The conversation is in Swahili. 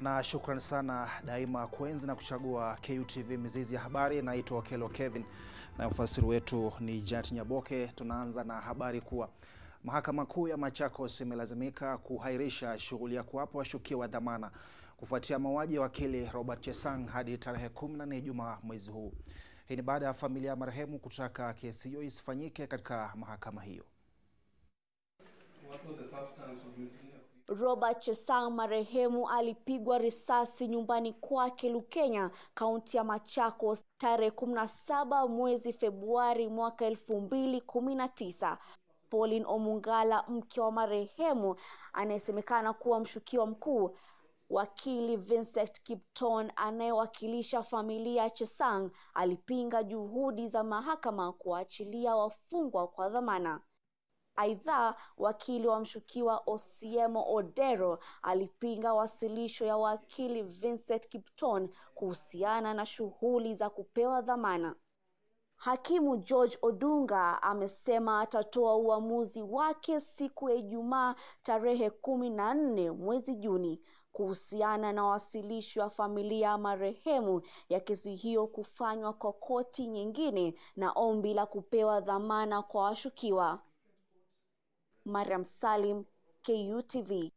Na shukran sana daima kuenzi na kuchagua KUTV mizizi ya habari. Naitwa Kelo Kevin na mfasiri wetu ni Janet Nyaboke. Tunaanza na habari kuwa Mahakama Kuu ya Machakos imelazimika kuhairisha shughuli ya kuwapa washukiwa dhamana kufuatia mauaji ya wakili Robert Chesang hadi tarehe 14 Ijumaa mwezi huu. Hii ni baada ya familia ya marehemu kutaka kesi hiyo isifanyike katika mahakama hiyo. Robert Chesang marehemu alipigwa risasi nyumbani kwake Lukenya, kaunti ya Machakos tarehe 17 mwezi Februari mwaka elfu mbili kumi na tisa. Pauline Omungala, mke wa marehemu anayesemekana kuwa mshukiwa mkuu, wakili Vincent Kipton anayewakilisha familia ya Chesang alipinga juhudi za mahakama kuachilia wafungwa kwa dhamana. Aidha, wakili wa mshukiwa Osiemo Odero alipinga wasilisho ya wakili Vincent Kipton kuhusiana na shughuli za kupewa dhamana. Hakimu George Odunga amesema atatoa uamuzi wake siku ya Ijumaa tarehe kumi na nne mwezi Juni kuhusiana na wasilisho ya familia ya marehemu ya kesi hiyo kufanywa kwa koti nyingine na ombi la kupewa dhamana kwa washukiwa. Mariam Salim, KUTV.